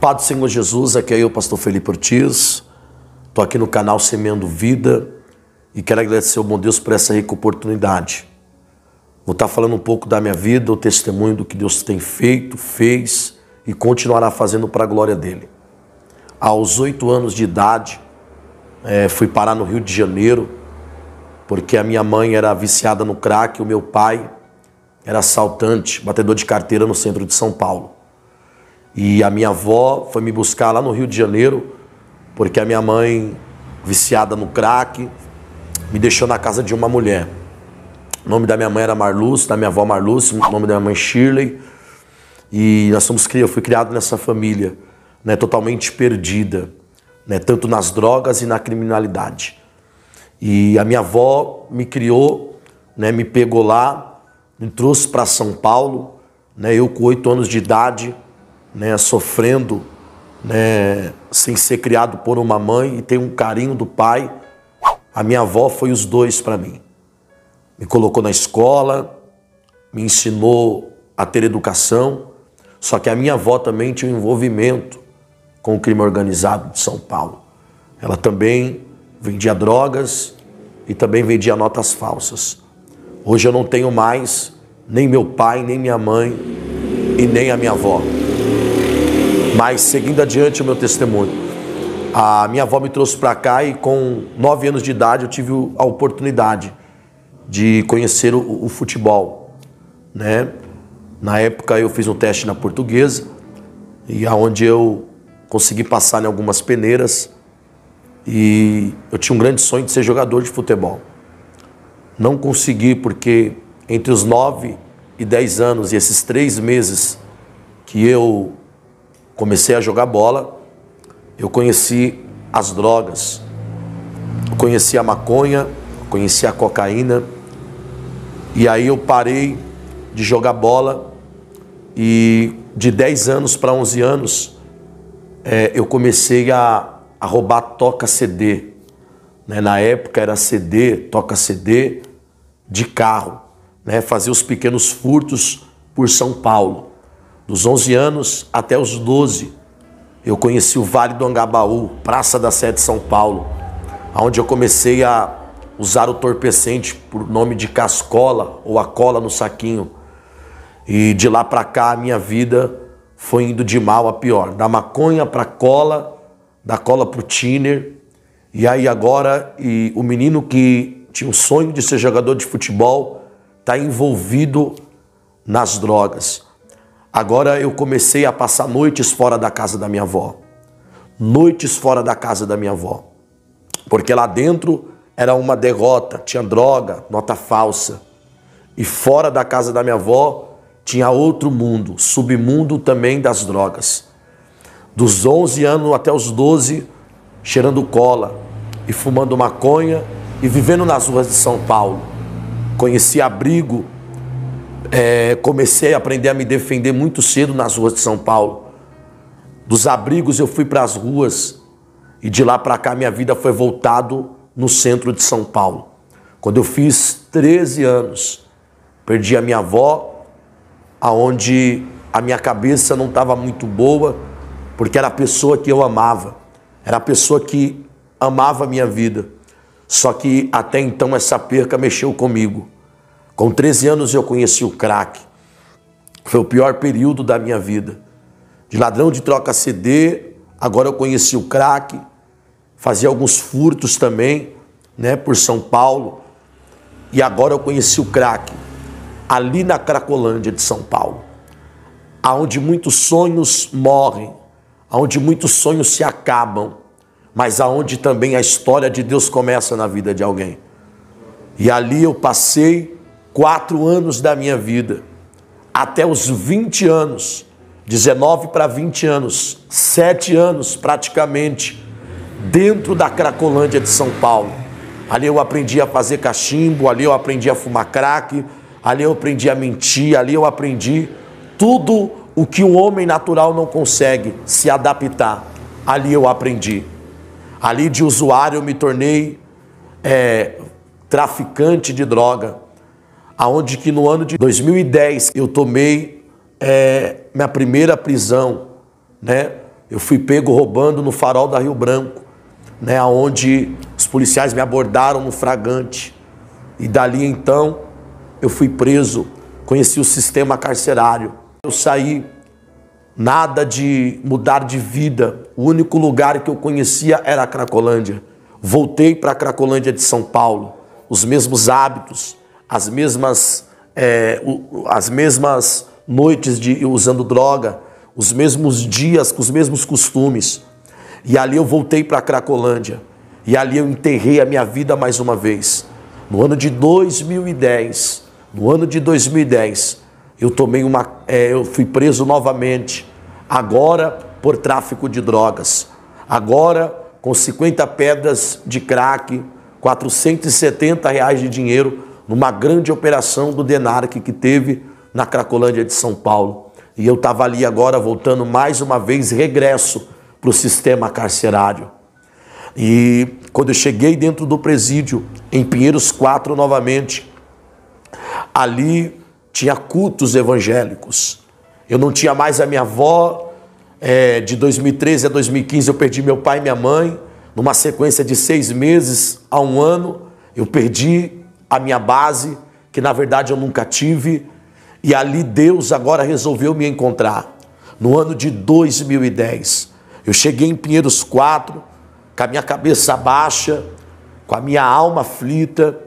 Pai do Senhor Jesus, aqui é eu, pastor Felipe Ortiz. Estou aqui no canal Semeando Vida e quero agradecer ao bom Deus por essa rica oportunidade. Vou estar falando um pouco da minha vida, o testemunho do que Deus tem feito, fez e continuará fazendo para a glória dele. Aos oito anos de idade, é, fui parar no Rio de Janeiro, porque a minha mãe era viciada no crack, e o meu pai era assaltante, batedor de carteira no centro de São Paulo. E a minha avó foi me buscar lá no Rio de Janeiro, porque a minha mãe, viciada no crack, me deixou na casa de uma mulher. O nome da minha mãe era Marluce, da minha avó Marluce, o nome da minha mãe Shirley. E nós somos eu fui criado nessa família, né, totalmente perdida, né, tanto nas drogas e na criminalidade. E a minha avó me criou, né, me pegou lá, me trouxe para São Paulo, né, eu com oito anos de idade, né, sofrendo, né, sem ser criado por uma mãe e ter um carinho do pai. A minha avó foi os dois para mim. Me colocou na escola, me ensinou a ter educação, só que a minha avó também tinha um envolvimento com o crime organizado de São Paulo. Ela também vendia drogas e também vendia notas falsas. Hoje eu não tenho mais nem meu pai, nem minha mãe e nem a minha avó. Mas seguindo adiante o meu testemunho, a minha avó me trouxe para cá e com nove anos de idade eu tive a oportunidade de conhecer o, o futebol, né? Na época eu fiz um teste na portuguesa e aonde eu consegui passar em algumas peneiras e eu tinha um grande sonho de ser jogador de futebol. Não consegui porque entre os nove e dez anos e esses três meses que eu comecei a jogar bola, eu conheci as drogas, conheci a maconha, conheci a cocaína, e aí eu parei de jogar bola e de 10 anos para 11 anos é, eu comecei a, a roubar toca CD. Né? Na época era CD, toca CD de carro, né? fazia os pequenos furtos por São Paulo. Dos 11 anos até os 12, eu conheci o Vale do Angabaú, Praça da Sé de São Paulo, onde eu comecei a usar o torpecente por nome de cascola ou a cola no saquinho. E de lá para cá a minha vida foi indo de mal a pior, da maconha para cola, da cola para o tiner. E aí agora e o menino que tinha o sonho de ser jogador de futebol está envolvido nas drogas. Agora eu comecei a passar noites fora da casa da minha avó. Noites fora da casa da minha avó. Porque lá dentro era uma derrota, tinha droga, nota falsa. E fora da casa da minha avó tinha outro mundo, submundo também das drogas. Dos 11 anos até os 12, cheirando cola e fumando maconha e vivendo nas ruas de São Paulo. Conheci abrigo é, comecei a aprender a me defender muito cedo nas ruas de São Paulo. Dos abrigos eu fui para as ruas e de lá para cá minha vida foi voltado no centro de São Paulo. Quando eu fiz 13 anos, perdi a minha avó, aonde a minha cabeça não estava muito boa, porque era a pessoa que eu amava, era a pessoa que amava a minha vida. Só que até então essa perca mexeu comigo. Com 13 anos eu conheci o crack. Foi o pior período da minha vida. De ladrão de troca CD, agora eu conheci o crack. Fazia alguns furtos também, né, por São Paulo. E agora eu conheci o crack ali na Cracolândia de São Paulo, aonde muitos sonhos morrem, aonde muitos sonhos se acabam, mas aonde também a história de Deus começa na vida de alguém. E ali eu passei quatro anos da minha vida, até os 20 anos, 19 para 20 anos, sete anos praticamente, dentro da Cracolândia de São Paulo. Ali eu aprendi a fazer cachimbo, ali eu aprendi a fumar crack, ali eu aprendi a mentir, ali eu aprendi tudo o que um homem natural não consegue se adaptar. Ali eu aprendi. Ali de usuário eu me tornei é, traficante de droga aonde que no ano de 2010 eu tomei é, minha primeira prisão, né? eu fui pego roubando no farol da Rio Branco, né, onde os policiais me abordaram no fragante. E dali então eu fui preso, conheci o sistema carcerário. Eu saí, nada de mudar de vida. O único lugar que eu conhecia era a Cracolândia. Voltei para a Cracolândia de São Paulo, os mesmos hábitos, as mesmas, é, as mesmas noites de usando droga, os mesmos dias com os mesmos costumes. E ali eu voltei para a Cracolândia. E ali eu enterrei a minha vida mais uma vez. No ano de 2010, no ano de 2010, eu tomei uma, é, eu fui preso novamente. Agora por tráfico de drogas. Agora com 50 pedras de crack, 470 reais de dinheiro numa grande operação do Denarc que teve na Cracolândia de São Paulo. E eu estava ali agora voltando mais uma vez, regresso para o sistema carcerário. E quando eu cheguei dentro do presídio, em Pinheiros 4 novamente, ali tinha cultos evangélicos. Eu não tinha mais a minha avó, é, de 2013 a 2015 eu perdi meu pai e minha mãe, numa sequência de seis meses a um ano, eu perdi a minha base, que na verdade eu nunca tive, e ali Deus agora resolveu me encontrar. No ano de 2010, eu cheguei em Pinheiros 4, com a minha cabeça baixa, com a minha alma aflita,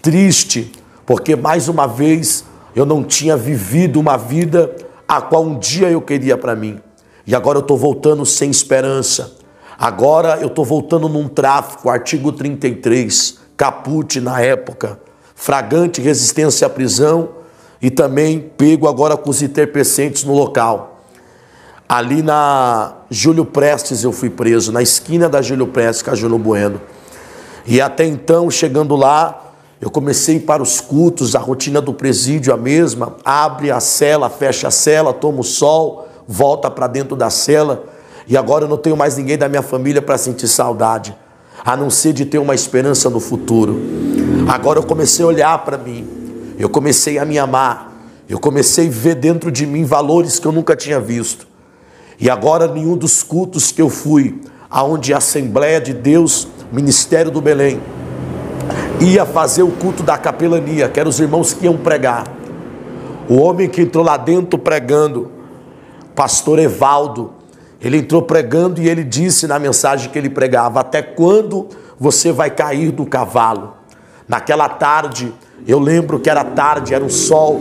triste, porque mais uma vez eu não tinha vivido uma vida a qual um dia eu queria para mim. E agora eu estou voltando sem esperança. Agora eu estou voltando num tráfico, artigo 33, caput na época, fragante resistência à prisão e também pego agora com os entorpecentes no local. Ali na Júlio Prestes eu fui preso, na esquina da Júlio Prestes com a Júlio Bueno. E até então, chegando lá, eu comecei para os cultos, a rotina do presídio a mesma, abre a cela, fecha a cela, toma o sol, volta para dentro da cela, e agora eu não tenho mais ninguém da minha família para sentir saudade, a não ser de ter uma esperança no futuro. Agora eu comecei a olhar para mim, eu comecei a me amar, eu comecei a ver dentro de mim valores que eu nunca tinha visto. E agora nenhum dos cultos que eu fui, aonde a Assembleia de Deus, Ministério do Belém, ia fazer o culto da capelania, que eram os irmãos que iam pregar. O homem que entrou lá dentro pregando, pastor Evaldo, ele entrou pregando e ele disse na mensagem que ele pregava: Até quando você vai cair do cavalo? Naquela tarde, eu lembro que era tarde, era um sol,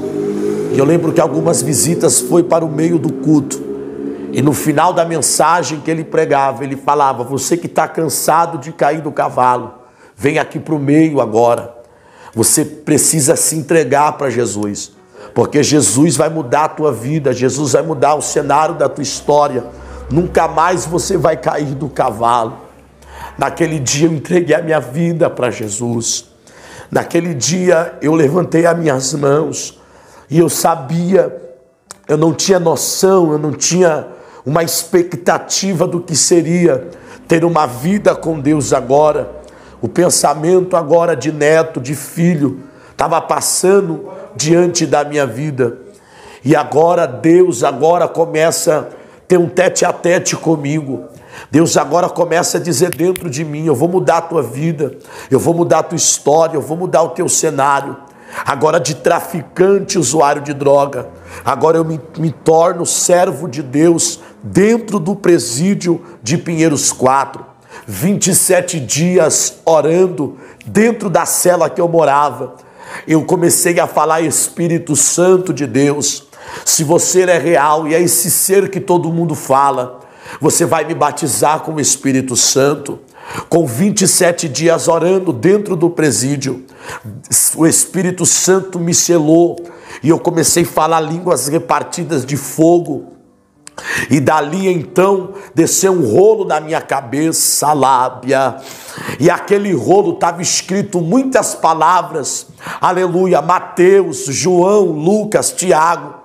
e eu lembro que algumas visitas foi para o meio do culto. E no final da mensagem que ele pregava, ele falava: Você que está cansado de cair do cavalo, vem aqui para o meio agora. Você precisa se entregar para Jesus, porque Jesus vai mudar a tua vida, Jesus vai mudar o cenário da tua história. Nunca mais você vai cair do cavalo. Naquele dia eu entreguei a minha vida para Jesus. Naquele dia eu levantei as minhas mãos e eu sabia, eu não tinha noção, eu não tinha uma expectativa do que seria ter uma vida com Deus agora. O pensamento agora de neto, de filho, estava passando diante da minha vida. E agora Deus agora começa a ter um tete a tete comigo. Deus agora começa a dizer dentro de mim: eu vou mudar a tua vida, eu vou mudar a tua história, eu vou mudar o teu cenário agora de traficante, usuário de droga. Agora eu me, me torno servo de Deus dentro do presídio de Pinheiros 4. 27 dias orando dentro da cela que eu morava. Eu comecei a falar Espírito Santo de Deus. Se você é real e é esse ser que todo mundo fala, você vai me batizar com o Espírito Santo com 27 dias orando dentro do presídio, o Espírito Santo me selou e eu comecei a falar línguas repartidas de fogo. E dali então desceu um rolo na minha cabeça, lábia, e aquele rolo estava escrito muitas palavras, aleluia, Mateus, João, Lucas, Tiago.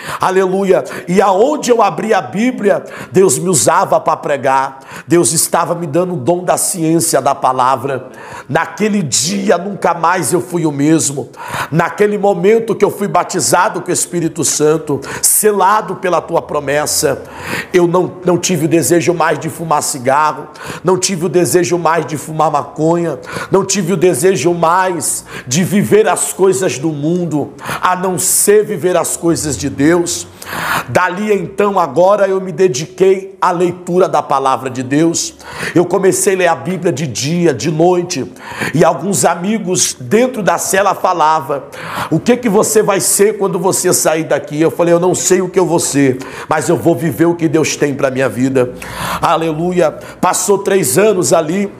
aleluia. E aonde eu abri a Bíblia, Deus me usava para pregar, Deus estava me dando o dom da ciência da palavra. Naquele dia nunca mais eu fui o mesmo. Naquele momento que eu fui batizado com o Espírito Santo, selado pela tua promessa, eu não, não tive o desejo mais de fumar cigarro, não tive o desejo mais de fumar maconha, não tive o desejo mais de viver as coisas do mundo, a não ser viver as coisas de Deus. Dali então, agora eu me dediquei à leitura da palavra de Deus. Eu comecei a ler a Bíblia de dia, de noite, e alguns amigos dentro da cela falavam: "O que que você vai ser quando você sair daqui?" Eu falei: "Eu não sei o que eu vou ser, mas eu vou viver o que Deus tem para minha vida." Aleluia. Passou três anos ali,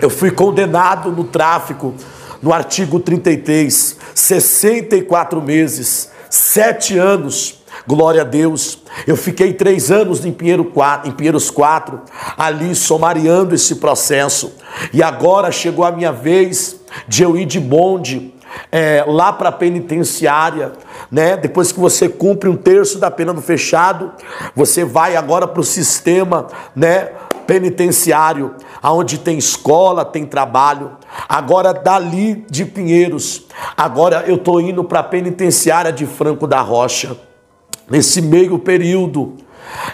eu fui condenado no tráfico, no artigo 33, 64 meses, sete anos Glória a Deus. Eu fiquei três anos em, Pinheiro 4, em Pinheiros 4, ali somariando esse processo. E agora chegou a minha vez de eu ir de bonde é, lá para a penitenciária, né? Depois que você cumpre um terço da pena no fechado, você vai agora para o sistema, né? Penitenciário, aonde tem escola, tem trabalho. Agora dali de Pinheiros, agora eu tô indo para a penitenciária de Franco da Rocha. Nesse meio período,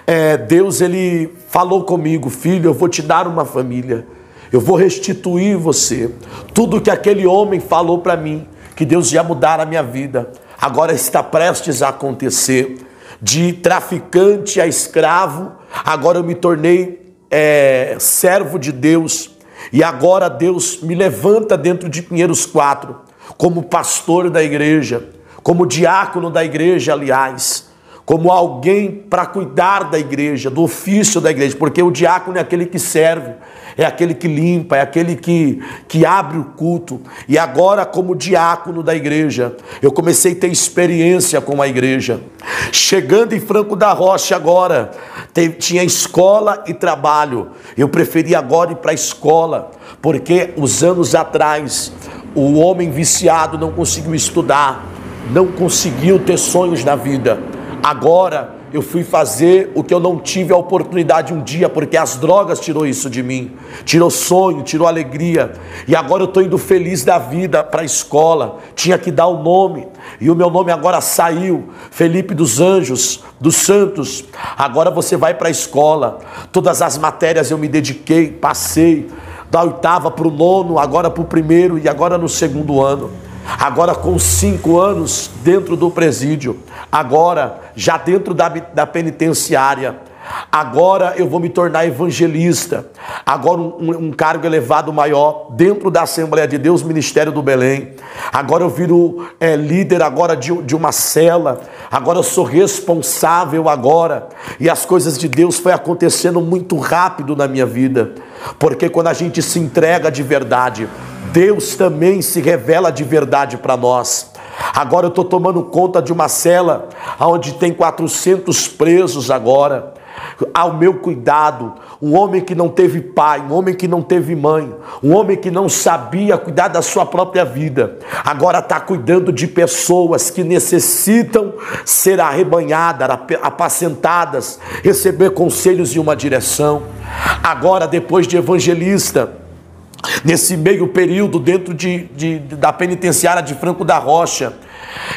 é, Deus ele falou comigo, filho, eu vou te dar uma família, eu vou restituir você. Tudo que aquele homem falou para mim, que Deus ia mudar a minha vida, agora está prestes a acontecer. De traficante a escravo, agora eu me tornei é, servo de Deus. E agora Deus me levanta dentro de Pinheiros 4, como pastor da igreja, como diácono da igreja, aliás como alguém para cuidar da igreja, do ofício da igreja, porque o diácono é aquele que serve, é aquele que limpa, é aquele que, que abre o culto. E agora, como diácono da igreja, eu comecei a ter experiência com a igreja. Chegando em Franco da Rocha agora, tinha escola e trabalho. Eu preferi agora ir para a escola, porque os anos atrás o homem viciado não conseguiu estudar, não conseguiu ter sonhos na vida Agora eu fui fazer o que eu não tive a oportunidade um dia, porque as drogas tirou isso de mim, tirou sonho, tirou alegria. E agora eu estou indo feliz da vida para a escola. Tinha que dar o nome, e o meu nome agora saiu, Felipe dos Anjos, dos Santos. Agora você vai para a escola. Todas as matérias eu me dediquei, passei da oitava para o nono, agora para o primeiro e agora no segundo ano agora com cinco anos dentro do presídio, agora já dentro da, da penitenciária, agora eu vou me tornar evangelista, agora um, um, cargo elevado maior dentro da Assembleia de Deus, Ministério do Belém, agora eu viro é, líder agora de, de uma cela, agora eu sou responsável agora, e as coisas de Deus foi acontecendo muito rápido na minha vida, porque quando a gente se entrega de verdade, Deus também se revela de verdade para nós. Agora eu estou tomando conta de uma cela onde tem 400 presos agora. Ao meu cuidado, um homem que não teve pai, um homem que não teve mãe, um homem que não sabia cuidar da sua própria vida, agora está cuidando de pessoas que necessitam ser arrebanhadas, apacentadas, receber conselhos e uma direção. Agora, depois de evangelista, Nesse meio período, dentro de, de, da penitenciária de Franco da Rocha,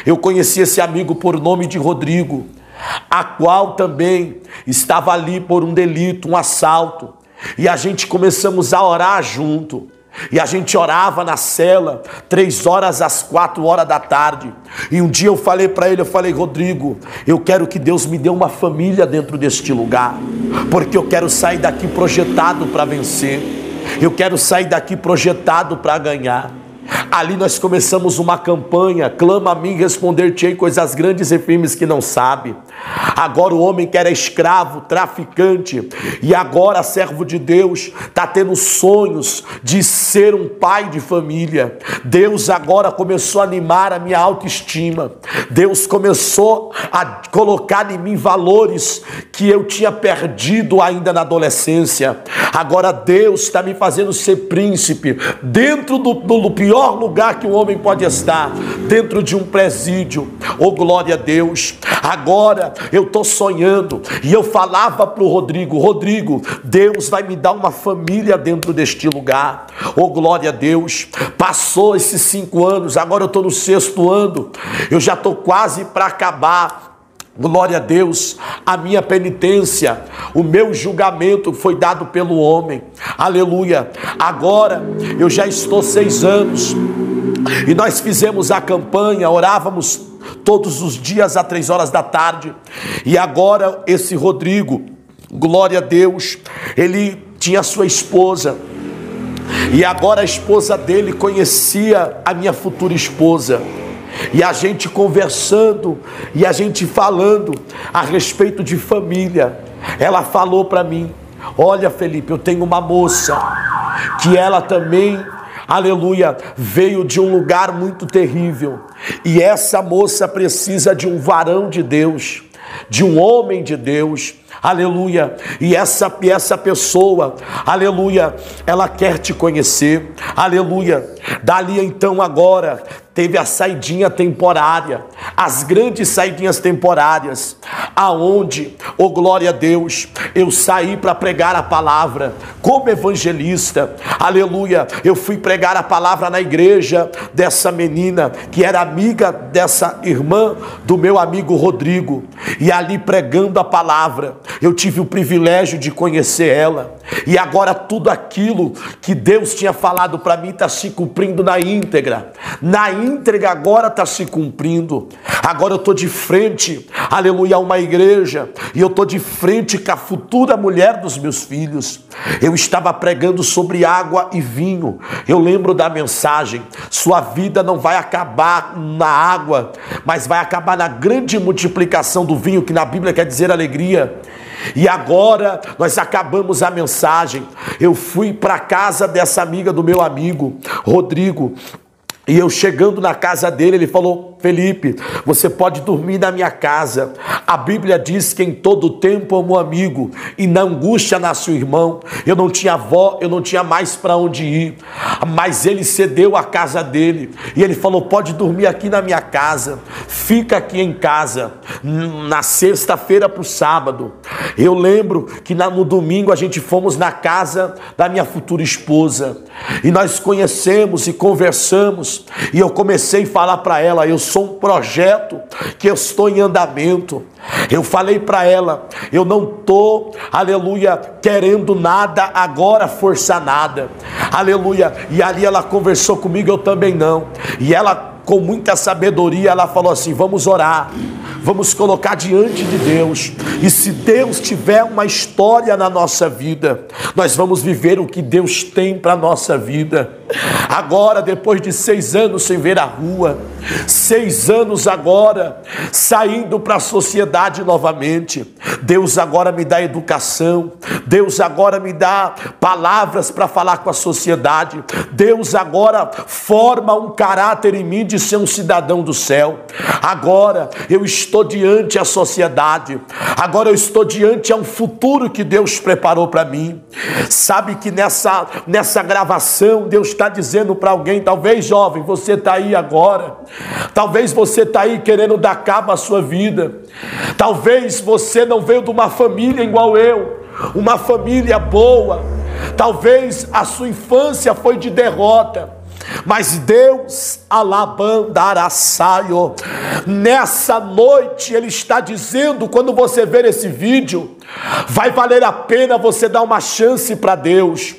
eu conheci esse amigo por nome de Rodrigo, a qual também estava ali por um delito, um assalto. E a gente começamos a orar junto. E a gente orava na cela, três horas às quatro horas da tarde. E um dia eu falei para ele, eu falei, Rodrigo, eu quero que Deus me dê uma família dentro deste lugar, porque eu quero sair daqui projetado para vencer. Eu quero sair daqui projetado para ganhar. Ali nós começamos uma campanha, clama a mim responder-te-ei coisas grandes e firmes que não sabe. Agora o homem que era escravo, traficante, e agora servo de Deus, está tendo sonhos de ser um pai de família. Deus agora começou a animar a minha autoestima. Deus começou a colocar em mim valores que eu tinha perdido ainda na adolescência. Agora Deus está me fazendo ser príncipe dentro do, do pior lugar que um homem pode estar, dentro de um presídio. Oh, glória a Deus. Agora eu estou sonhando e eu falava para o Rodrigo: Rodrigo, Deus vai me dar uma família dentro deste lugar. Oh, glória a Deus. Passou esses cinco anos, agora eu estou no sexto ano, eu já estou quase para acabar. Glória a Deus, a minha penitência, o meu julgamento foi dado pelo homem, aleluia. Agora eu já estou seis anos. E nós fizemos a campanha, orávamos todos os dias às três horas da tarde, e agora esse Rodrigo, glória a Deus, ele tinha sua esposa, e agora a esposa dele conhecia a minha futura esposa. E a gente conversando e a gente falando a respeito de família. Ela falou para mim: Olha, Felipe, eu tenho uma moça que ela também, aleluia, veio de um lugar muito terrível. E essa moça precisa de um varão de Deus, de um homem de Deus aleluia. E essa, essa pessoa, aleluia, ela quer te conhecer, aleluia. Dali então agora teve a saidinha temporária, as grandes saidinhas temporárias, aonde, oh glória a Deus, eu saí para pregar a palavra como evangelista, aleluia. Eu fui pregar a palavra na igreja dessa menina que era amiga dessa irmã do meu amigo Rodrigo, e ali pregando a palavra, eu tive o privilégio de conhecer ela, e agora tudo aquilo que Deus tinha falado para mim está se cumprindo na íntegra, na íntegra agora está se cumprindo. Agora eu estou de frente, aleluia, a uma igreja, e eu estou de frente com a futura mulher dos meus filhos. Eu estava pregando sobre água e vinho. Eu lembro da mensagem: sua vida não vai acabar na água, mas vai acabar na grande multiplicação do vinho, que na Bíblia quer dizer alegria. E agora nós acabamos a mensagem. Eu fui para casa dessa amiga do meu amigo, Rodrigo. E eu chegando na casa dele, ele falou: Felipe, você pode dormir na minha casa. A Bíblia diz que em todo tempo amo amigo e na angústia nasce o irmão. Eu não tinha avó, eu não tinha mais para onde ir, mas ele cedeu a casa dele e ele falou: pode dormir aqui na minha casa, fica aqui em casa. Na sexta-feira para o sábado, eu lembro que no domingo a gente fomos na casa da minha futura esposa e nós conhecemos e conversamos e eu comecei a falar para ela: eu sou um projeto que eu estou em andamento. Eu falei para ela, eu não tô, aleluia, querendo nada agora, forçar nada. Aleluia. E ali ela conversou comigo, eu também não. E ela com muita sabedoria, ela falou assim: "Vamos orar" vamos colocar diante de Deus. E se Deus tiver uma história na nossa vida, nós vamos viver o que Deus tem para a nossa vida. Agora, depois de seis anos sem ver a rua, seis anos agora saindo para a sociedade novamente, Deus agora me dá educação, Deus agora me dá palavras para falar com a sociedade, Deus agora forma um caráter em mim de ser um cidadão do céu. Agora eu estou estou diante a sociedade, agora eu estou diante a um futuro que Deus preparou para mim. Sabe que nessa, nessa gravação Deus está dizendo para alguém, talvez jovem, você está aí agora, talvez você está aí querendo dar cabo à sua vida, talvez você não veio de uma família igual eu, uma família boa, talvez a sua infância foi de derrota. Mas Deus alabandarassaio. Nessa noite Ele está dizendo, quando você ver esse vídeo, vai valer a pena você dar uma chance para Deus.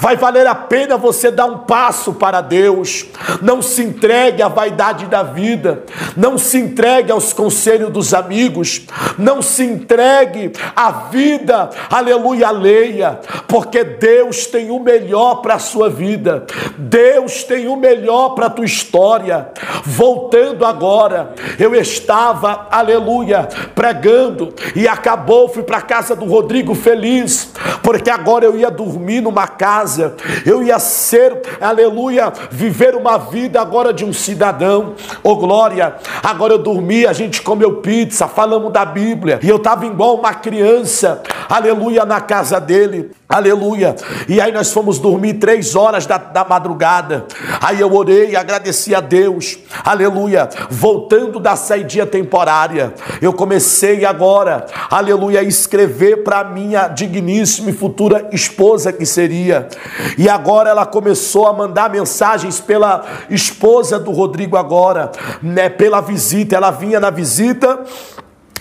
Vai valer a pena você dar um passo para Deus. Não se entregue à vaidade da vida. Não se entregue aos conselhos dos amigos. Não se entregue à vida, aleluia, alheia. Porque Deus tem o melhor para a sua vida. Deus tem o melhor para a tua história. Voltando agora, eu estava, aleluia, pregando e acabou, fui para a casa do Rodrigo feliz, porque agora eu ia dormir numa casa, eu ia ser, aleluia, viver uma vida agora de um cidadão, oh glória. Agora eu dormi, a gente comeu pizza, falamos da Bíblia, e eu estava igual uma criança, aleluia, na casa dele. Aleluia. E aí nós fomos dormir três horas da, da madrugada. Aí eu orei, agradeci a Deus. Aleluia. Voltando da saidinha temporária, eu comecei agora, aleluia, a escrever para minha digníssima e futura esposa que seria. E agora ela começou a mandar mensagens pela esposa do Rodrigo agora, né, pela visita. Ela vinha na visita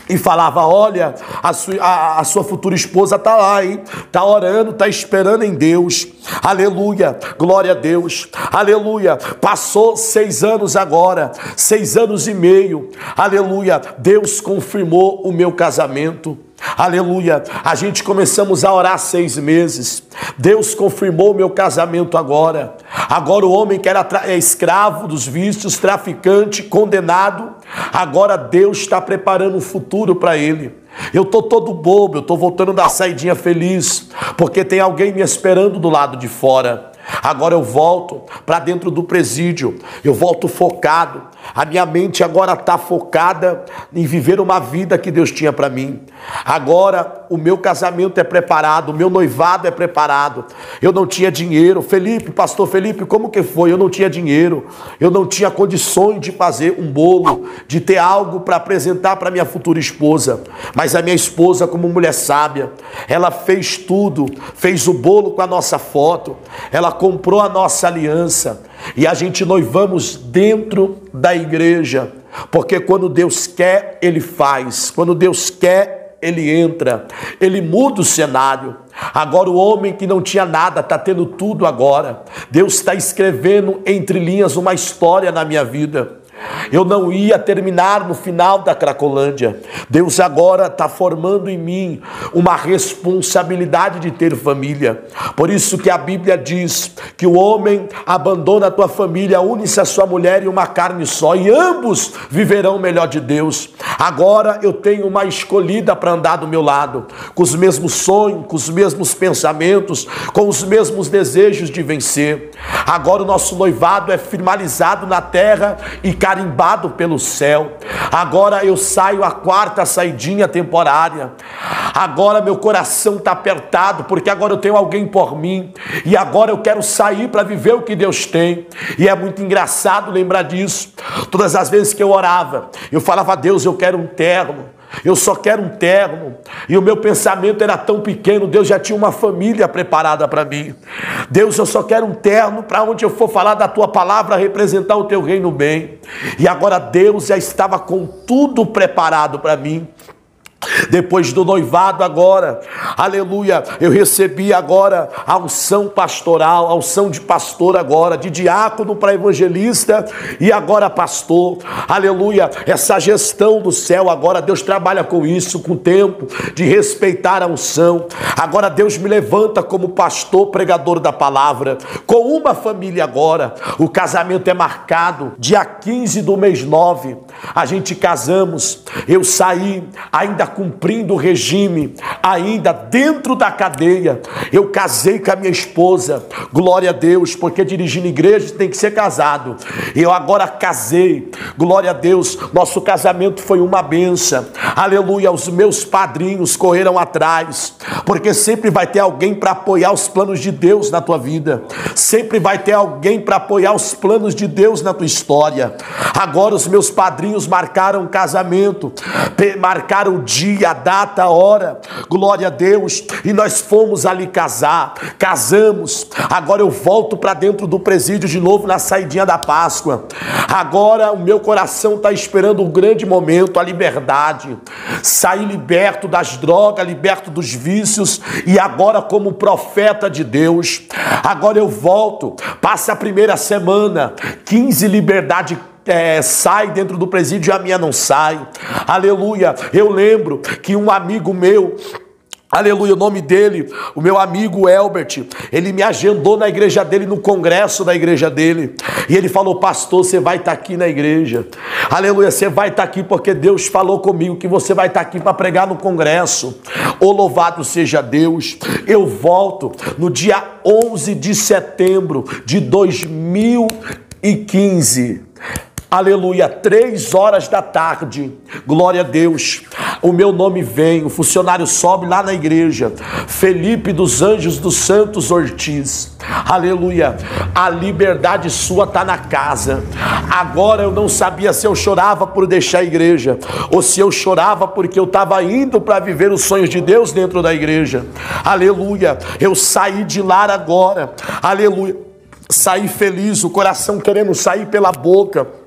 e falava: Olha, a sua, a, a sua futura esposa está lá, hein? Está orando, está esperando em Deus. Aleluia, glória a Deus. Aleluia. Passou seis anos agora, seis anos e meio. Aleluia. Deus confirmou o meu casamento. Aleluia. A gente começamos a orar seis meses. Deus confirmou o meu casamento agora. Agora o homem que era é escravo dos vícios, traficante, condenado, agora Deus está preparando um futuro para ele. Eu tô todo bobo, eu tô voltando da saidinha feliz, porque tem alguém me esperando do lado de fora. Agora eu volto para dentro do presídio, eu volto focado. A minha mente agora está focada em viver uma vida que Deus tinha para mim. Agora o meu casamento é preparado, o meu noivado é preparado. Eu não tinha dinheiro. Felipe, pastor Felipe, como que foi? Eu não tinha dinheiro. Eu não tinha condições de fazer um bolo, de ter algo para apresentar para minha futura esposa. Mas a minha esposa, como mulher sábia, ela fez tudo, fez o bolo com a nossa foto. Ela comprou a nossa aliança e a gente noivamos dentro da igreja, porque quando Deus quer, Ele faz, quando Deus quer, Ele entra, Ele muda o cenário. Agora, o homem que não tinha nada está tendo tudo agora. Deus está escrevendo entre linhas uma história na minha vida. Eu não ia terminar no final da Cracolândia. Deus agora está formando em mim uma responsabilidade de ter família. Por isso que a Bíblia diz que o homem abandona a tua família, une-se a sua mulher e uma carne só, e ambos viverão melhor de Deus. Agora eu tenho uma escolhida para andar do meu lado, com os mesmos sonhos, com os mesmos pensamentos, com os mesmos desejos de vencer. Agora o nosso noivado é firmalizado na terra e cai carimbado pelo céu. Agora eu saio a quarta saidinha temporária. Agora meu coração está apertado, porque agora eu tenho alguém por mim. E agora eu quero sair para viver o que Deus tem. E é muito engraçado lembrar disso. Todas as vezes que eu orava, eu falava a Deus, eu quero um terno. Eu só quero um terno. E o meu pensamento era tão pequeno, Deus já tinha uma família preparada para mim. Deus, eu só quero um terno para onde eu for falar da tua palavra, representar o teu reino bem. E agora Deus já estava com tudo preparado para mim. Depois do noivado, agora, aleluia, eu recebi agora a unção pastoral, a unção de pastor agora, de diácono para evangelista e agora pastor, aleluia, essa gestão do céu agora, Deus trabalha com isso, com o tempo de respeitar a unção. Agora Deus me levanta como pastor, pregador da palavra, com uma família agora. O casamento é marcado dia 15 do mês 9. A gente casamos, eu saí ainda cumprindo o regime, ainda dentro da cadeia. Eu casei com a minha esposa, glória a Deus, porque dirigindo igreja tem que ser casado. Eu agora casei, glória a Deus. Nosso casamento foi uma benção, aleluia. Os meus padrinhos correram atrás, porque sempre vai ter alguém para apoiar os planos de Deus na tua vida, sempre vai ter alguém para apoiar os planos de Deus na tua história. Agora os meus padrinhos marcaram o casamento, marcaram o dia dia, a data, a hora, glória a Deus, e nós fomos ali casar, casamos. Agora eu volto para dentro do presídio de novo na saidinha da Páscoa. Agora o meu coração está esperando um grande momento, a liberdade. Sair liberto das drogas, liberto dos vícios, e agora, como profeta de Deus, agora eu volto, passa a primeira semana, 15 liberdade é, sai dentro do presídio e a minha não sai. Aleluia. Eu lembro que um amigo meu, Aleluia, o nome dele, o meu amigo Elbert, ele me agendou na igreja dele, no congresso da igreja dele, e ele falou: Pastor, você vai estar tá aqui na igreja, aleluia, você vai estar tá aqui porque Deus falou comigo que você vai estar tá aqui para pregar no congresso. O louvado seja Deus. Eu volto no dia 11 de setembro de 2015 aleluia, três horas da tarde, glória a Deus. o meu nome vem. O funcionário sobe lá na igreja. Felipe dos Anjos dos Santos Ortiz. Aleluia. A liberdade sua está na casa. Agora eu não sabia se eu chorava por deixar a igreja ou se eu chorava porque eu estava indo para viver os sonhos de Deus dentro da igreja. Aleluia. Eu saí de lá agora. Aleluia. Saí feliz, o coração querendo sair pela boca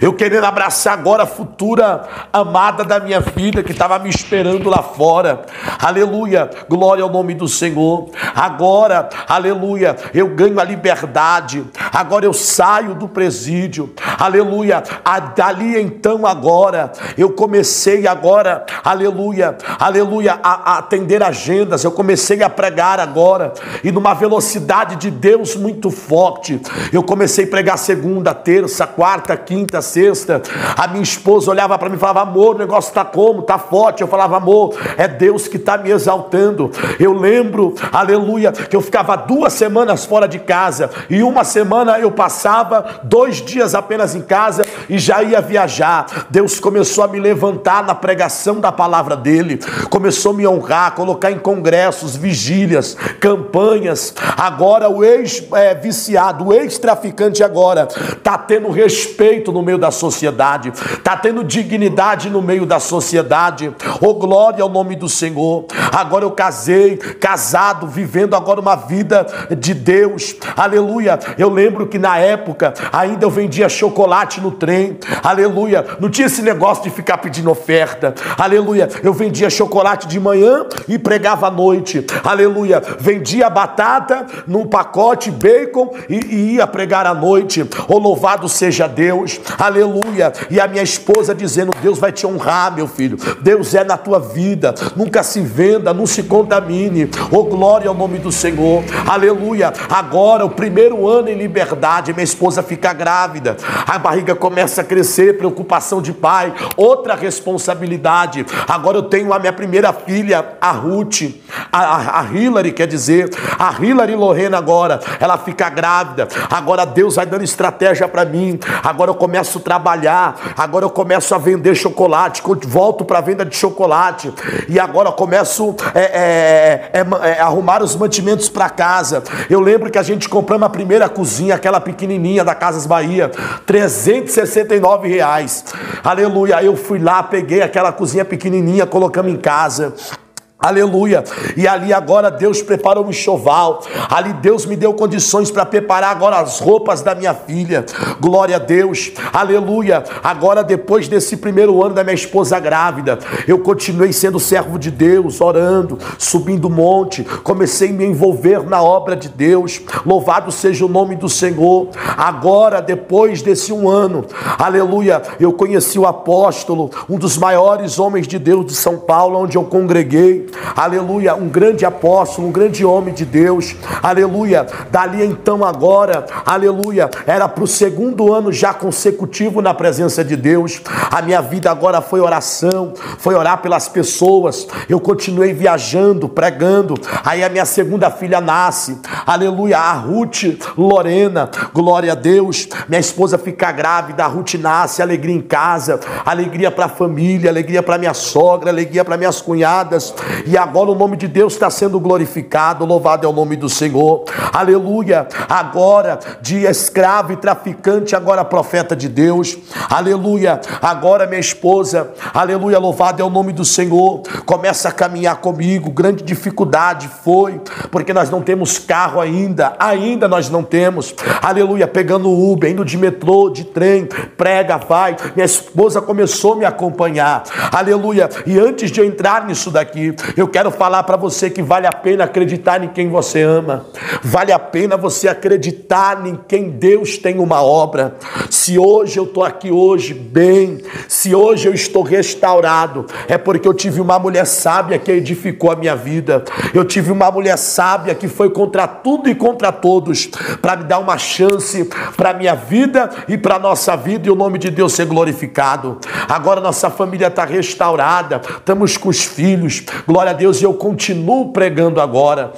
eu querendo abraçar agora a futura amada da minha vida que estava me esperando lá fora. Aleluia, glória ao nome do Senhor. Agora, aleluia, eu ganho a liberdade. Agora eu saio do presídio. Aleluia, dali então agora eu comecei agora, aleluia, aleluia, a, a atender agendas. Eu comecei a pregar agora e numa velocidade de Deus muito forte. Eu comecei a pregar segunda, terça, quarta, quinta quinta, sexta, a minha esposa olhava para mim e falava: amor, o negócio está como? Está forte. Eu falava: amor, é Deus que está me exaltando. Eu lembro, aleluia, que eu ficava duas semanas fora de casa e uma semana eu passava dois dias apenas em casa e já ia viajar. Deus começou a me levantar na pregação da palavra dele, começou a me honrar, colocar em congressos, vigílias, campanhas. Agora o ex-viciado, é, o ex-traficante agora está tendo respeito respeito no meio da sociedade, está tendo dignidade no meio da sociedade. Oh, glória ao nome do Senhor. Agora eu casei, casado, vivendo agora uma vida de Deus. Aleluia. Eu lembro que na época ainda eu vendia chocolate no trem. Aleluia. Não tinha esse negócio de ficar pedindo oferta. Aleluia. Eu vendia chocolate de manhã e pregava à noite. Aleluia. Vendia batata num pacote, bacon e, e ia pregar à noite. Oh, louvado seja Deus aleluia. E a minha esposa dizendo: Deus vai te honrar, meu filho. Deus é na tua vida. Nunca se venda, não se contamine. Oh, glória ao nome do Senhor, aleluia. Agora, o primeiro ano em liberdade, minha esposa fica grávida, a barriga começa a crescer, preocupação de pai, outra responsabilidade. Agora eu tenho a minha primeira filha, a Ruth, a, a, a Hillary, quer dizer, a Hillary Lorena agora, ela fica grávida. Agora Deus vai dando estratégia para mim. Agora eu começo a trabalhar, agora eu começo a vender chocolate, volto para a venda de chocolate, e agora eu começo a é, é, é, é, arrumar os mantimentos para casa. Eu lembro que a gente comprou a primeira cozinha, aquela pequenininha da Casas Bahia, 369 reais. Aleluia. Eu fui lá, peguei aquela cozinha pequenininha, colocamos em casa. Aleluia. E ali agora Deus preparou um enxoval. Ali Deus me deu condições para preparar agora as roupas da minha filha. Glória a Deus. Aleluia. Agora depois desse primeiro ano da minha esposa grávida, eu continuei sendo servo de Deus, orando, subindo o monte, comecei a me envolver na obra de Deus. Louvado seja o nome do Senhor. Agora depois desse um ano, aleluia, eu conheci o apóstolo, um dos maiores homens de Deus de São Paulo, onde eu congreguei aleluia, um grande apóstolo, um grande homem de Deus, aleluia. Dali então agora, aleluia, era para o segundo ano já consecutivo na presença de Deus. A minha vida agora foi oração, foi orar pelas pessoas. Eu continuei viajando, pregando. Aí a minha segunda filha nasce, aleluia, a Ruth Lorena, glória a Deus. Minha esposa fica grávida, a Ruth nasce, alegria em casa, alegria para a família, alegria para minha sogra, alegria para minhas cunhadas, e agora o nome de Deus está sendo glorificado, louvado é o nome do Senhor, aleluia. Agora, de escravo e traficante, agora profeta de Deus, aleluia. Agora, minha esposa, aleluia, louvado é o nome do Senhor, começa a caminhar comigo. Grande dificuldade foi, porque nós não temos carro ainda, ainda nós não temos, aleluia. Pegando Uber, indo de metrô, de trem, prega, vai. Minha esposa começou a me acompanhar, aleluia. E antes de eu entrar nisso daqui, eu quero falar para você que vale a pena acreditar em quem você ama, vale a pena você acreditar em quem Deus tem uma obra. Se hoje eu estou aqui hoje bem, se hoje eu estou restaurado, é porque eu tive uma mulher sábia que edificou a minha vida, eu tive uma mulher sábia que foi contra tudo e contra todos para me dar uma chance para minha vida e para nossa vida e o nome de Deus ser glorificado. Agora nossa família está restaurada, estamos com os filhos, Glória a Deus, e eu continuo pregando agora.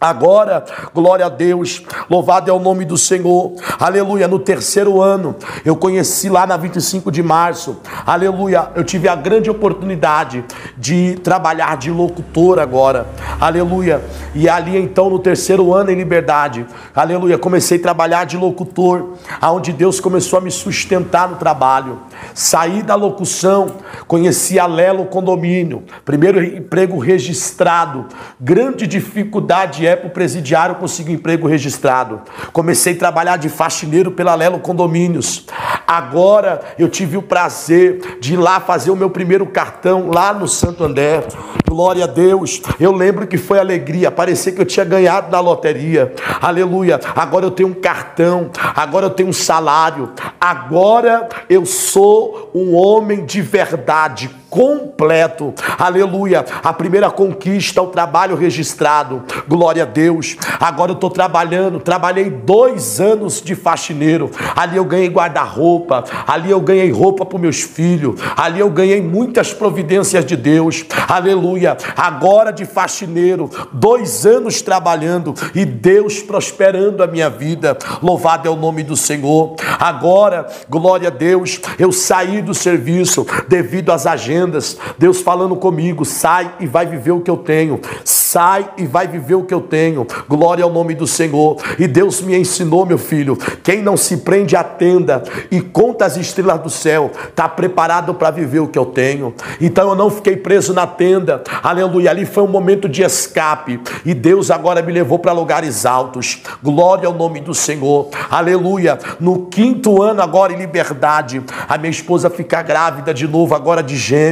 Agora, glória a Deus, louvado é o nome do Senhor, aleluia. No terceiro ano, eu conheci lá na 25 de março, aleluia. Eu tive a grande oportunidade de trabalhar de locutor agora, aleluia. E ali então, no terceiro ano em liberdade, aleluia, comecei a trabalhar de locutor, aonde Deus começou a me sustentar no trabalho. Saí da locução, conheci a Lelo Condomínio, primeiro emprego registrado, grande dificuldade é para o presidiário conseguir um emprego registrado. Comecei a trabalhar de faxineiro pela Lelo Condomínios. Agora eu tive o prazer de ir lá fazer o meu primeiro cartão lá no Santo André. Glória a Deus. Eu lembro que foi alegria, parecia que eu tinha ganhado na loteria. Aleluia. Agora eu tenho um cartão, agora eu tenho um salário. Agora eu sou um homem de verdade, completo. Aleluia. A primeira conquista, o trabalho registrado. Glória a Deus. Agora eu estou trabalhando. Trabalhei dois anos de faxineiro. Ali eu ganhei guarda-roupa. Ali eu ganhei roupa para meus filhos. Ali eu ganhei muitas providências de Deus. Aleluia. Agora de faxineiro, dois anos trabalhando e Deus prosperando a minha vida. Louvado é o nome do Senhor. Agora, glória a Deus, eu saí do serviço devido às agendas Deus falando comigo, sai e vai viver o que eu tenho, sai e vai viver o que eu tenho, glória ao nome do Senhor. E Deus me ensinou, meu filho, quem não se prende à tenda e conta as estrelas do céu, está preparado para viver o que eu tenho. Então eu não fiquei preso na tenda, aleluia. Ali foi um momento de escape e Deus agora me levou para lugares altos, glória ao nome do Senhor, aleluia. No quinto ano, agora em liberdade, a minha esposa fica grávida de novo, agora de gênero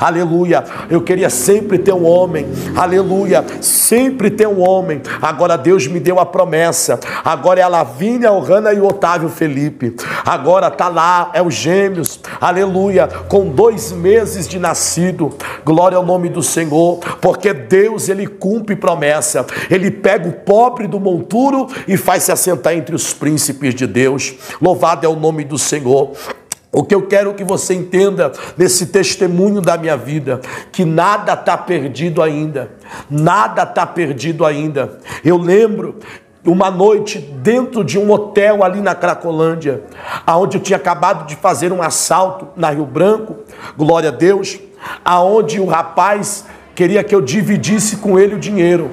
Aleluia. Eu queria sempre ter um homem. Aleluia. Sempre ter um homem. Agora Deus me deu a promessa. Agora é a Lavínia, o Rana e o Otávio Felipe. Agora tá lá, é os gêmeos. Aleluia. Com dois meses de nascido. Glória ao nome do Senhor. Porque Deus, ele cumpre promessa. Ele pega o pobre do monturo e faz se assentar entre os príncipes de Deus. Louvado é o nome do Senhor. O que eu quero que você entenda nesse testemunho da minha vida, que nada está perdido ainda, nada está perdido ainda. Eu lembro uma noite dentro de um hotel ali na Cracolândia, aonde eu tinha acabado de fazer um assalto na Rio Branco, glória a Deus, aonde o rapaz queria que eu dividisse com ele o dinheiro,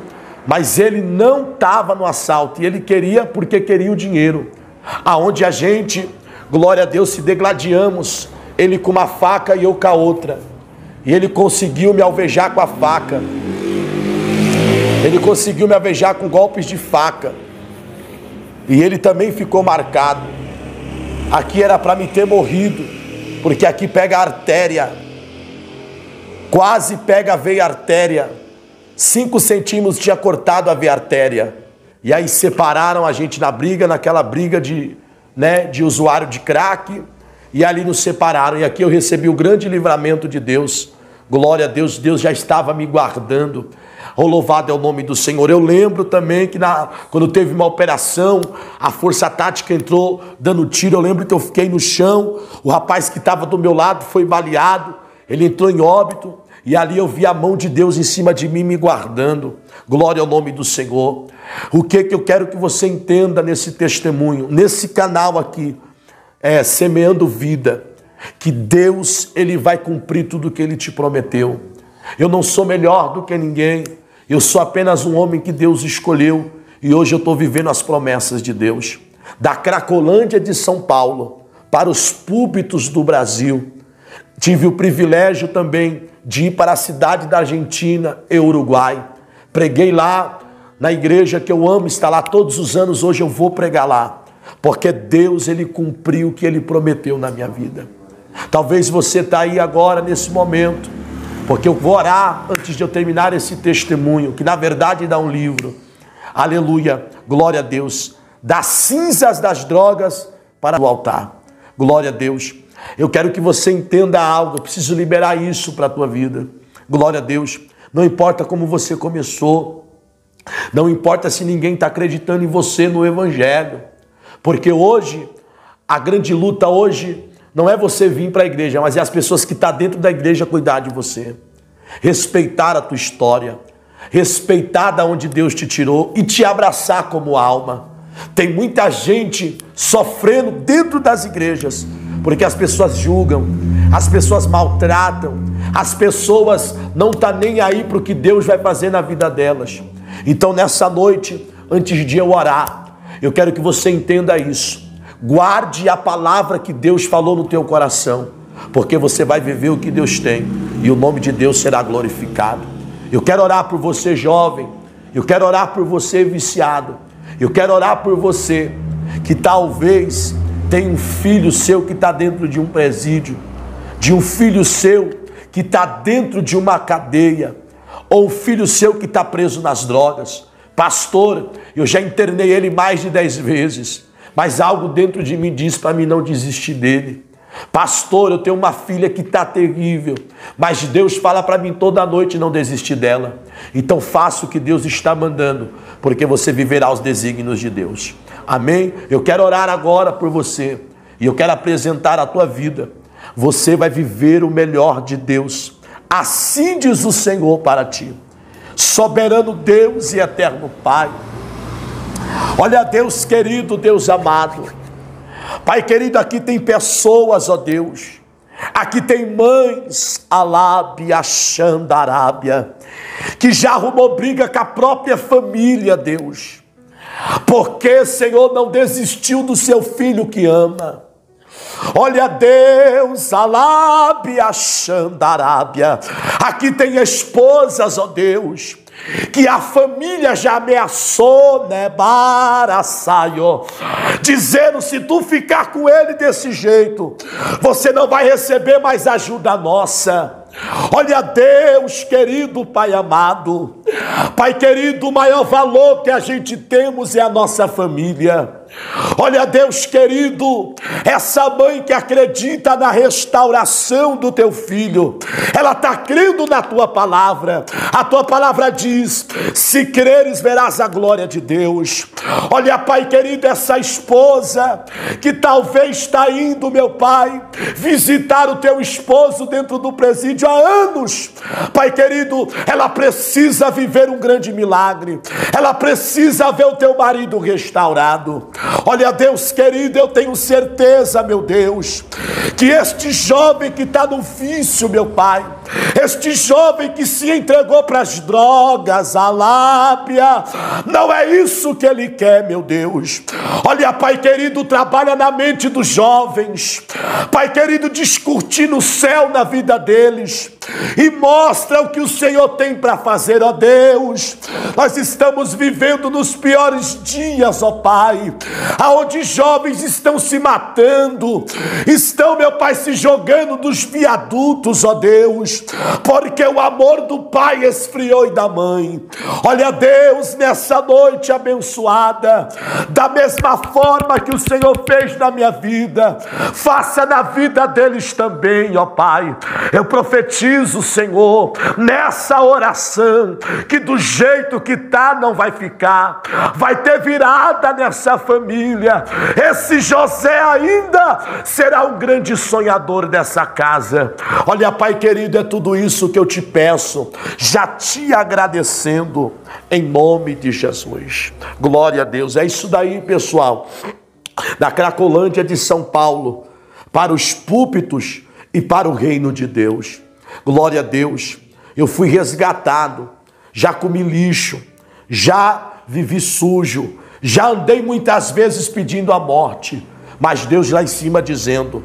mas ele não estava no assalto e ele queria porque queria o dinheiro, aonde a gente Glória a Deus, se degladiamos, ele com uma faca e eu com a outra. E ele conseguiu me alvejar com a faca. Ele conseguiu me alvejar com golpes de faca. E ele também ficou marcado. Aqui era para me ter morrido, porque aqui pega a artéria. Quase pega a veia artéria. Cinco centímetros tinha cortado a veia artéria. E aí separaram a gente na briga, naquela briga de né, de usuário de crack, e ali nos separaram. E aqui eu recebi o grande livramento de Deus. Glória a Deus, Deus já estava me guardando. Oh, louvado é o nome do Senhor. Eu lembro também que na, quando teve uma operação, a força tática entrou dando tiro. Eu lembro que eu fiquei no chão, o rapaz que estava do meu lado foi baleado, ele entrou em óbito, e ali eu vi a mão de Deus em cima de mim me guardando. Glória ao nome do Senhor. O que que eu quero que você entenda nesse testemunho, nesse canal aqui, é semeando vida, que Deus ele vai cumprir tudo o que ele te prometeu. Eu não sou melhor do que ninguém. Eu sou apenas um homem que Deus escolheu e hoje eu estou vivendo as promessas de Deus. Da Cracolândia de São Paulo para os púlpitos do Brasil. Tive o privilégio também de ir para a cidade da Argentina e Uruguai. Preguei lá na igreja que eu amo, está lá todos os anos, hoje eu vou pregar lá, porque Deus ele cumpriu o que ele prometeu na minha vida. Talvez você está aí agora nesse momento, porque eu vou orar antes de eu terminar esse testemunho, que na verdade dá um livro. Aleluia, glória a Deus. Das cinzas das drogas para o altar. Glória a Deus. Eu quero que você entenda algo, eu preciso liberar isso para a tua vida. Glória a Deus. Não importa como você começou, não importa se ninguém está acreditando em você no Evangelho, porque hoje, a grande luta hoje não é você vir para a igreja, mas é as pessoas que estão tá dentro da igreja cuidar de você, respeitar a tua história. respeitar da onde Deus te tirou e te abraçar como alma. Tem muita gente sofrendo dentro das igrejas, porque as pessoas julgam, as pessoas maltratam, as pessoas não tá nem aí para o que Deus vai fazer na vida delas. Então, nessa noite, antes de eu orar, eu quero que você entenda isso. Guarde a palavra que Deus falou no teu coração, porque você vai viver o que Deus tem e o nome de Deus será glorificado. Eu quero orar por você, jovem. Eu quero orar por você, viciado. Eu quero orar por você que talvez tem um filho seu que está dentro de um presídio, de um filho seu que está dentro de uma cadeia, ou um filho seu que está preso nas drogas. Pastor, eu já internei ele mais de dez vezes, mas algo dentro de mim diz para mim não desistir dele. Pastor, eu tenho uma filha que está terrível, mas Deus fala para mim toda noite não desistir dela. Então faça o que Deus está mandando, porque você viverá os desígnios de Deus. Amém? Eu quero orar agora por você e eu quero apresentar a tua vida. Você vai viver o melhor de Deus. Assim diz o Senhor para ti. Soberano Deus e eterno Pai. Olha, Deus querido, Deus amado. Pai querido, aqui tem pessoas, ó Deus. Aqui tem mães, Alábia, Xandarábia, que já arrumou briga com a própria família, Deus. Porque, Senhor, não desistiu do seu filho que ama. Olha Deus, Alábia, Xandarábia. Aqui tem esposas, ó Deus que a família já ameaçou, né, dizendo: se tu ficar com ele desse jeito, você não vai receber mais ajuda nossa. Olha, Deus querido, Pai amado, Pai querido, o maior valor que a gente temos é a nossa família. Olha, Deus querido, essa mãe que acredita na restauração do teu filho, ela está crendo na tua palavra. A tua palavra diz: se creres, verás a glória de Deus. Olha, Pai querido, essa esposa que talvez está indo, meu Pai, visitar o teu esposo dentro do presídio há anos. Pai querido, ela precisa viver um grande milagre, ela precisa ver o teu marido restaurado. Olha, Deus querido, eu tenho certeza, meu Deus, que este jovem que está no vício, meu Pai, este jovem que se entregou para as drogas, a lábia, não é isso que ele quer, meu Deus. Olha, Pai querido, trabalha na mente dos jovens, Pai querido, discutir no céu na vida deles e mostra o que o Senhor tem para fazer, ó Deus. Nós estamos vivendo nos piores dias, ó Pai, aonde jovens estão se matando, estão, meu Pai, se jogando dos viadutos, ó Deus, porque o amor do pai esfriou e da mãe. Olha, Deus, nessa noite abençoada, da mesma forma que o Senhor fez na minha vida, faça na vida deles também, ó Pai. Eu profetizo, Senhor, nessa oração, que do jeito que tá não vai ficar, vai ter virada nessa família. Esse José ainda será um grande sonhador dessa casa. Olha, Pai querido, é tudo isso que eu te peço, já te agradecendo em nome de Jesus. Glória a Deus. É isso daí, pessoal. Da Cracolândia de São Paulo, para os púlpitos e para o reino de Deus. Glória a Deus. Eu fui resgatado, já comi lixo, já vivi sujo, já andei muitas vezes pedindo a morte, mas Deus lá em cima dizendo: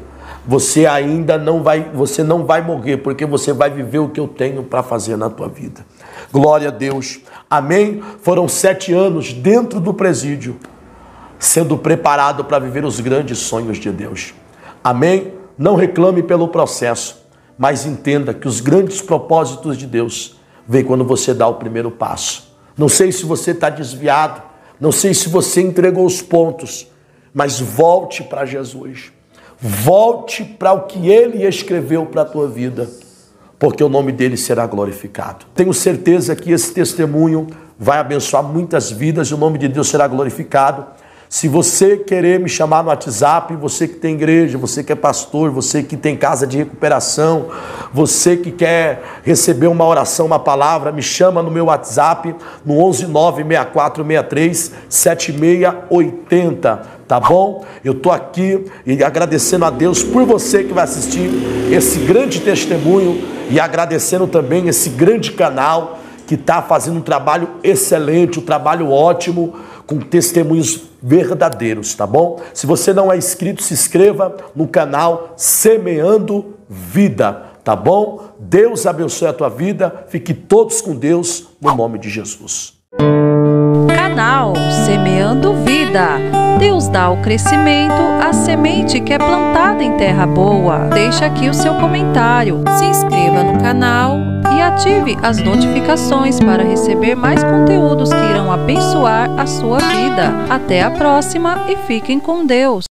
você ainda não vai, você não vai morrer, porque você vai viver o que eu tenho para fazer na tua vida. Glória a Deus. Amém? Foram sete anos dentro do presídio, sendo preparado para viver os grandes sonhos de Deus. Amém? Não reclame pelo processo, mas entenda que os grandes propósitos de Deus vêm quando você dá o primeiro passo. Não sei se você está desviado, não sei se você entregou os pontos, mas volte para Jesus. Volte para o que ele escreveu para a tua vida, porque o nome dele será glorificado. Tenho certeza que esse testemunho vai abençoar muitas vidas e o nome de Deus será glorificado. Se você querer me chamar no WhatsApp, você que tem igreja, você que é pastor, você que tem casa de recuperação, você que quer receber uma oração, uma palavra, me chama no meu WhatsApp no 1196463 7680 tá bom? Eu tô aqui e agradecendo a Deus por você que vai assistir esse grande testemunho e agradecendo também esse grande canal que está fazendo um trabalho excelente, um trabalho ótimo, com testemunhos verdadeiros, tá bom? Se você não é inscrito, se inscreva no canal Semeando Vida, tá bom? Deus abençoe a tua vida, fique todos com Deus, no nome de Jesus. Canal Semeando Vida. Deus dá o crescimento à semente que é plantada em terra boa. Deixa aqui o seu comentário, se inscreva no canal e ative as notificações para receber mais conteúdos que irão abençoar a sua vida. Até a próxima e fiquem com Deus.